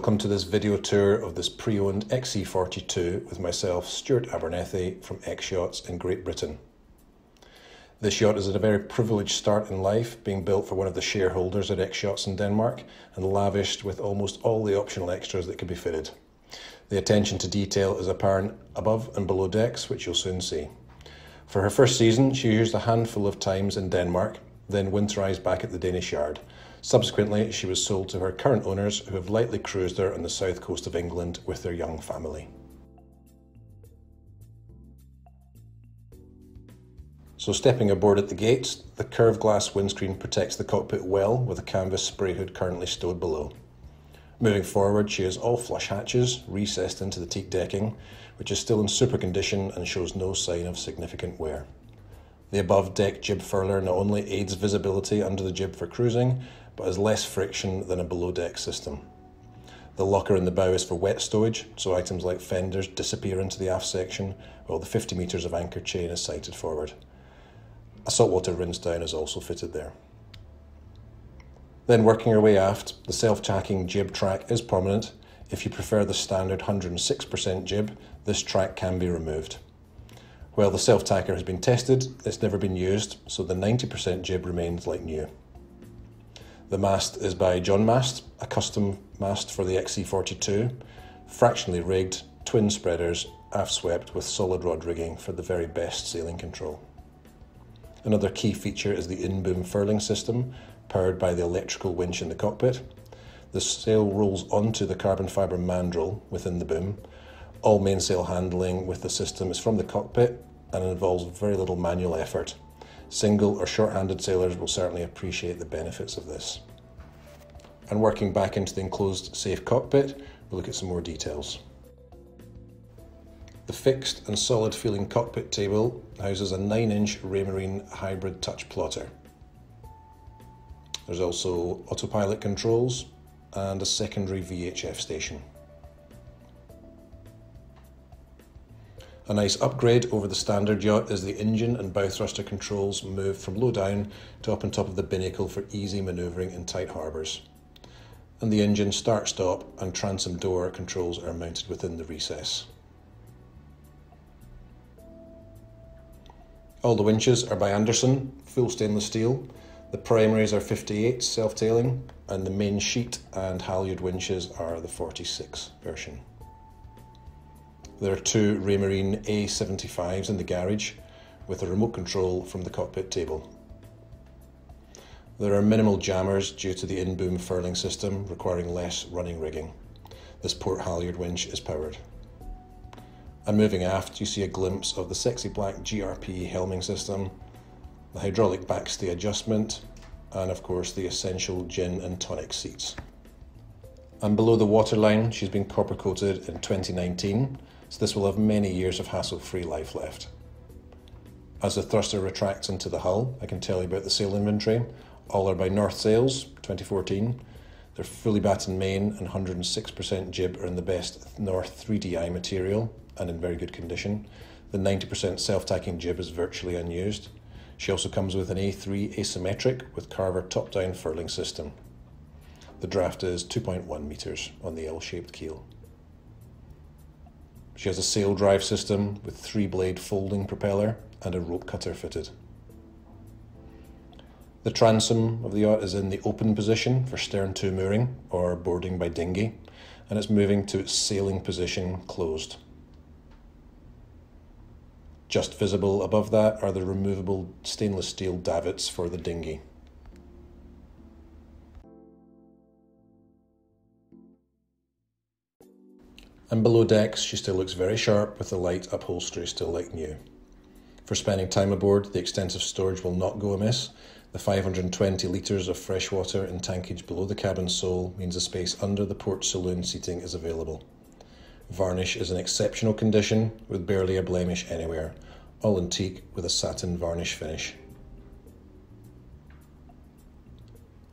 Welcome to this video tour of this pre-owned XC42 with myself, Stuart Abernethy from X Yachts in Great Britain. This yacht is at a very privileged start in life, being built for one of the shareholders at X Yachts in Denmark and lavished with almost all the optional extras that could be fitted. The attention to detail is apparent above and below decks, which you'll soon see. For her first season, she used a handful of times in Denmark, then winterized back at the Danish yard. Subsequently, she was sold to her current owners who have lightly cruised her on the south coast of England with their young family. So stepping aboard at the gates, the curved glass windscreen protects the cockpit well with a canvas spray hood currently stowed below. Moving forward, she has all flush hatches recessed into the teak decking, which is still in super condition and shows no sign of significant wear. The above deck jib furler not only aids visibility under the jib for cruising, but has less friction than a below deck system. The locker in the bow is for wet stowage, so items like fenders disappear into the aft section, while the 50 metres of anchor chain is sited forward. A saltwater rinse down is also fitted there. Then working our way aft, the self-tacking jib track is prominent. If you prefer the standard 106% jib, this track can be removed. While the self-tacker has been tested, it's never been used, so the 90% jib remains like new. The mast is by John Mast, a custom mast for the XC42, fractionally rigged, twin spreaders, aft swept with solid rod rigging for the very best sailing control. Another key feature is the in-boom furling system, powered by the electrical winch in the cockpit. The sail rolls onto the carbon fibre mandrel within the boom. All mainsail handling with the system is from the cockpit and involves very little manual effort. Single or short-handed sailors will certainly appreciate the benefits of this. And working back into the enclosed safe cockpit, we'll look at some more details. The fixed and solid feeling cockpit table houses a 9-inch Raymarine hybrid touch plotter. There's also autopilot controls and a secondary VHF station. A nice upgrade over the standard yacht is the engine and bow thruster controls move from low down to up on top of the binnacle for easy manoeuvring in tight harbours. And the engine start stop and transom door controls are mounted within the recess. All the winches are by Andersen, full stainless steel. The primaries are 58 self-tailing and the main sheet and halyard winches are the 46 version. There are two Raymarine A75s in the garage with a remote control from the cockpit table. There are minimal jammers due to the in-boom furling system requiring less running rigging. This port halyard winch is powered. And moving aft, you see a glimpse of the sexy black GRP helming system, the hydraulic backstay adjustment, and of course the essential gin and tonic seats. And below the waterline, she's been copper coated in 2019 so this will have many years of hassle-free life left. As the thruster retracts into the hull, I can tell you about the sail inventory. All are by North Sails, 2014. They're fully batten main and 106% jib are in the best North 3DI material and in very good condition. The 90% self-tacking jib is virtually unused. She also comes with an A3 asymmetric with Karver top-down furling system. The draft is 2.1 metres on the L-shaped keel. She has a sail drive system with three blade folding propeller and a rope cutter fitted. The transom of the yacht is in the open position for stern to mooring or boarding by dinghy, and it's moving to its sailing position closed. Just visible above that are the removable stainless steel davits for the dinghy. And below decks, she still looks very sharp with the light upholstery still like new. For spending time aboard, the extensive storage will not go amiss. The 520 litres of fresh water in tankage below the cabin sole means the space under the port saloon seating is available. Varnish is in exceptional condition with barely a blemish anywhere, all in teak with a satin varnish finish.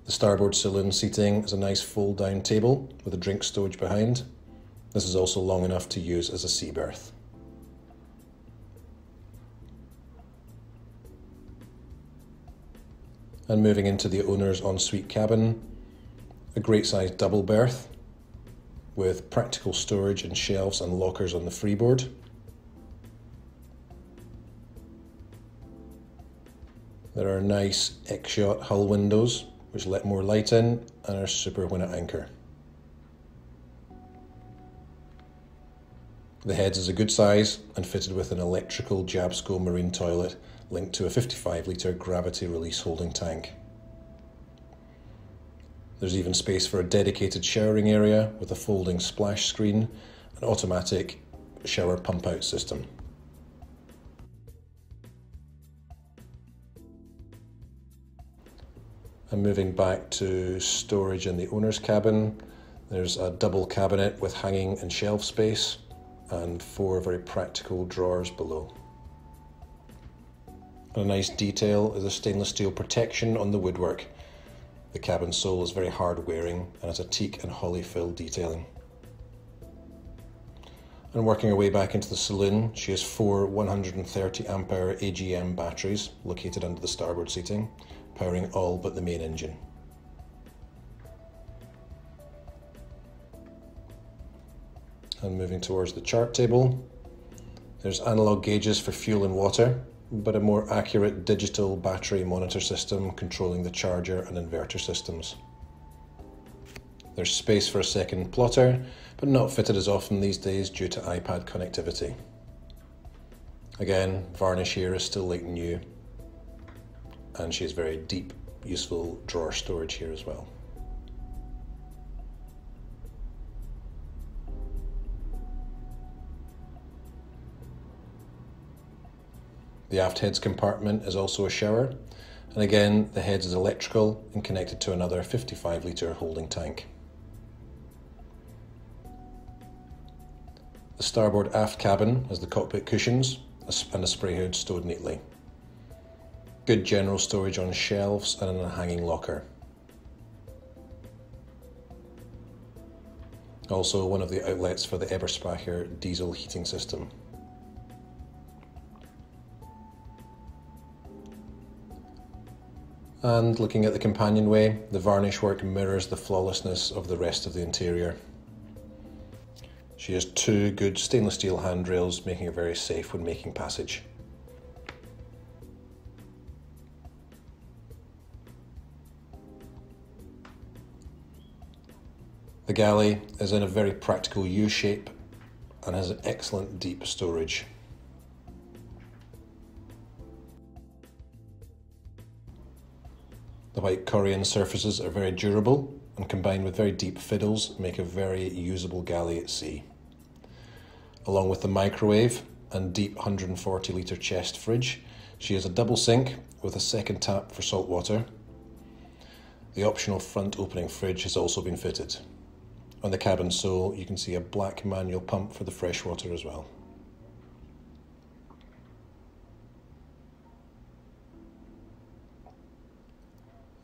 The starboard saloon seating is a nice fold down table with a drink stowage behind this is also long enough to use as a sea berth. And moving into the owner's ensuite cabin, a great sized double berth with practical storage and shelves and lockers on the freeboard. There are nice X-Yacht hull windows which let more light in and are super when at anchor. The heads is a good size and fitted with an electrical Jabsco marine toilet linked to a 55 litre gravity release holding tank. There's even space for a dedicated showering area with a folding splash screen and automatic shower pump out system. And moving back to storage in the owner's cabin, there's a double cabinet with hanging and shelf space and four very practical drawers below. A nice detail is a stainless steel protection on the woodwork. The cabin sole is very hard wearing and has a teak and holly fill detailing. And working her way back into the saloon, she has four 130 ampere AGM batteries located under the starboard seating, powering all but the main engine. And moving towards the chart table, there's analog gauges for fuel and water, but a more accurate digital battery monitor system controlling the charger and inverter systems. There's space for a second plotter, but not fitted as often these days due to iPad connectivity. Again, varnish here is still like new, and she has very deep, useful drawer storage here as well. The aft heads compartment is also a shower, and again the heads is electrical and connected to another 55 litre holding tank. The starboard aft cabin has the cockpit cushions and a spray hood stowed neatly. Good general storage on shelves and in a hanging locker. Also one of the outlets for the Eberspacher diesel heating system. And looking at the companionway, the varnish work mirrors the flawlessness of the rest of the interior. She has two good stainless steel handrails, making her very safe when making passage. The galley is in a very practical U shape and has excellent deep storage. The white Corian surfaces are very durable and combined with very deep fiddles make a very usable galley at sea. Along with the microwave and deep 140 litre chest fridge, she has a double sink with a second tap for salt water. The optional front opening fridge has also been fitted. On the cabin sole, you can see a black manual pump for the fresh water as well.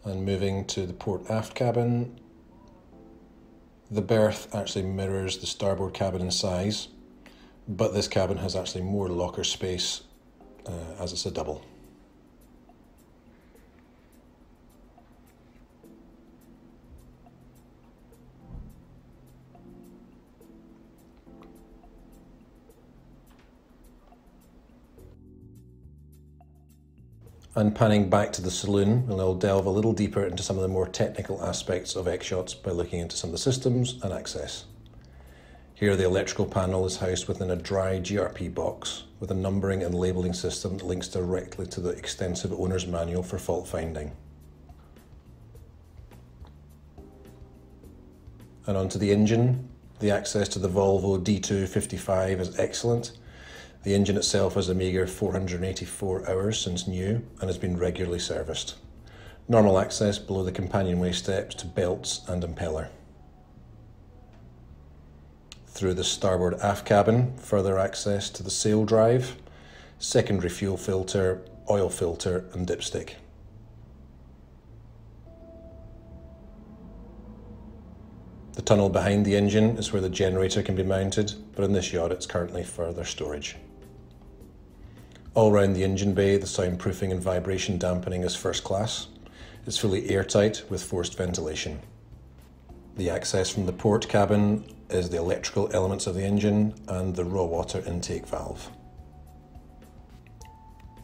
And moving to the port aft cabin. The berth actually mirrors the starboard cabin in size, but this cabin has actually more locker space uh, as it's a double. And panning back to the saloon, and I'll delve a little deeper into some of the more technical aspects of X-Yachts by looking into some of the systems and access. Here the electrical panel is housed within a dry GRP box with a numbering and labelling system that links directly to the extensive owner's manual for fault finding. And onto the engine, the access to the Volvo D255 is excellent the engine itself has a meagre 484 hours since new and has been regularly serviced. Normal access below the companionway steps to belts and impeller. Through the starboard aft cabin, further access to the sail drive, secondary fuel filter, oil filter and dipstick. The tunnel behind the engine is where the generator can be mounted, but in this yacht it's currently further storage. All around the engine bay, the soundproofing and vibration dampening is first class. It's fully airtight with forced ventilation. The access from the port cabin is the electrical elements of the engine and the raw water intake valve.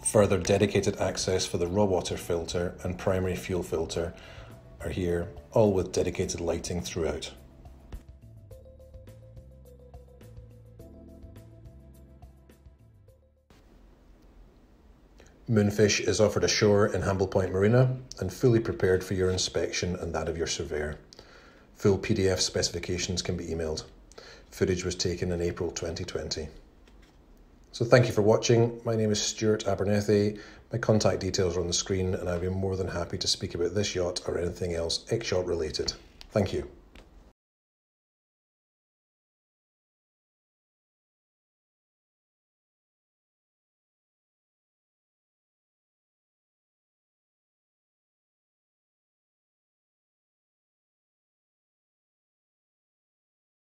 Further dedicated access for the raw water filter and primary fuel filter are here, all with dedicated lighting throughout. Moonfish is offered ashore in Hamble Point Marina and fully prepared for your inspection and that of your surveyor. Full PDF specifications can be emailed. Footage was taken in April 2020. So thank you for watching. My name is Stuart Abernethy. My contact details are on the screen and I'd be more than happy to speak about this yacht or anything else X-Yacht related. Thank you.